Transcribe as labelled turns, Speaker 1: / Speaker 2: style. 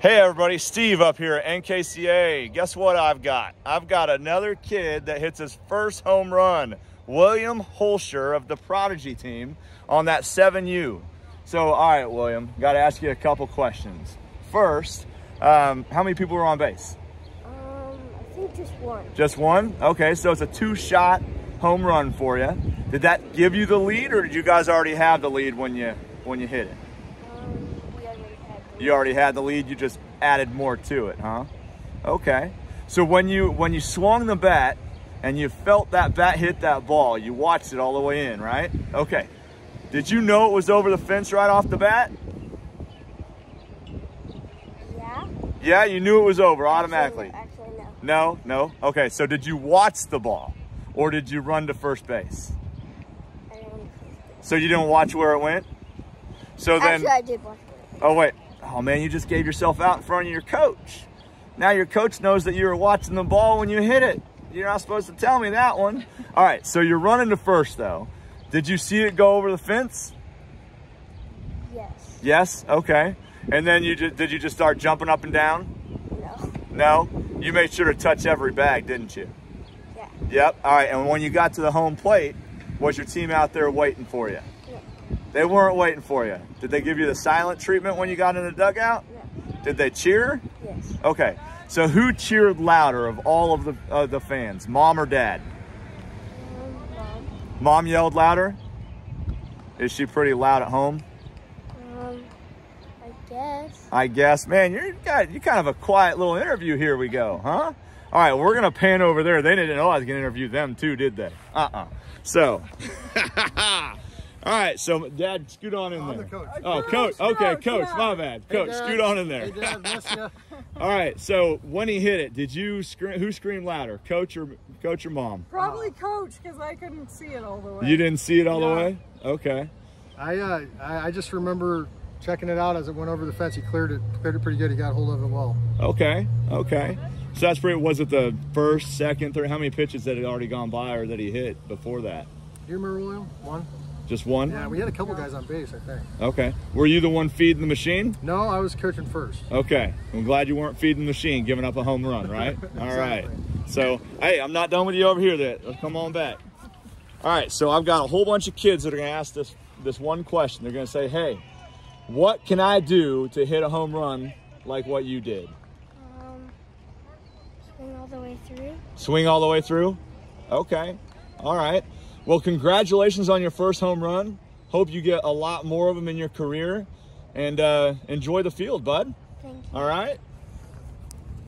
Speaker 1: Hey everybody, Steve up here at NKCA. Guess what I've got? I've got another kid that hits his first home run, William Hoelscher of the Prodigy team on that 7U. So, all right, William, got to ask you a couple questions. First, um, how many people were on base?
Speaker 2: Um, I think just one.
Speaker 1: Just one? Okay, so it's a two-shot home run for you. Did that give you the lead, or did you guys already have the lead when you when you hit it?
Speaker 2: Um, we already had. The
Speaker 1: You already had the lead. You just added more to it, huh? Okay. So when you when you swung the bat and you felt that bat hit that ball, you watched it all the way in, right? Okay. Did you know it was over the fence right off the bat?
Speaker 2: Yeah.
Speaker 1: Yeah, you knew it was over automatically.
Speaker 2: Actually, actually, no.
Speaker 1: No, no. Okay. So did you watch the ball, or did you run to first base?
Speaker 2: I didn't.
Speaker 1: So you didn't watch where it went. So then.
Speaker 2: Actually, I did watch it.
Speaker 1: Oh, wait. Oh, man, you just gave yourself out in front of your coach. Now your coach knows that you were watching the ball when you hit it. You're not supposed to tell me that one. All right, so you're running to first, though. Did you see it go over the fence?
Speaker 2: Yes.
Speaker 1: Yes? Okay. And then you just, did you just start jumping up and down?
Speaker 2: No.
Speaker 1: No? You made sure to touch every bag, didn't you?
Speaker 2: Yeah.
Speaker 1: Yep. All right, and when you got to the home plate, was your team out there waiting for you? They weren't waiting for you. Did they give you the silent treatment when you got in the dugout?
Speaker 2: No.
Speaker 1: Did they cheer?
Speaker 2: Yes.
Speaker 1: Okay, so who cheered louder of all of the uh, the fans, mom or dad?
Speaker 2: Um, mom.
Speaker 1: Mom yelled louder. Is she pretty loud at home?
Speaker 2: Um, I guess.
Speaker 1: I guess. Man, you're got you kind of a quiet little interview. Here we go, huh? All right, we're gonna pan over there. They didn't know I was gonna interview them too, did they? Uh-uh. So, all right. So, Dad, scoot on in
Speaker 3: I'm
Speaker 1: there.
Speaker 3: the coach.
Speaker 1: Oh, coach. Okay, coach. My bad. Coach,
Speaker 3: Dad.
Speaker 1: scoot on in there.
Speaker 3: Hey, Dad, miss ya.
Speaker 1: All right. So, when he hit it, did you scream? Who screamed louder, coach or coach or mom?
Speaker 4: Probably coach because I couldn't see it all the way.
Speaker 1: You didn't see it all the way? Okay.
Speaker 3: I, uh, I I just remember checking it out as it went over the fence. He cleared it, cleared it pretty good. He got a hold of it well.
Speaker 1: Okay. Okay. So that's pretty. Was it the first, second, third? How many pitches that had already gone by or that he hit before that?
Speaker 3: Do you remember William? One?
Speaker 1: Just one.
Speaker 3: Yeah, we had a couple guys on base, I think.
Speaker 1: Okay. Were you the one feeding the machine?
Speaker 3: No, I was coaching first.
Speaker 1: Okay. I'm glad you weren't feeding the machine, giving up a home run, right? All right. So, hey, I'm not done with you over here. That let's come on back. All right. So I've got a whole bunch of kids that are going to ask this this one question. They're going to say, "Hey, what can I do to hit a home run like what you did?"
Speaker 2: Um, swing all the way through.
Speaker 1: Swing all the way through? Okay. All right. Well, congratulations on your first home run. Hope you get a lot more of them in your career and uh, enjoy the field, bud.
Speaker 2: Thank you.
Speaker 1: All right.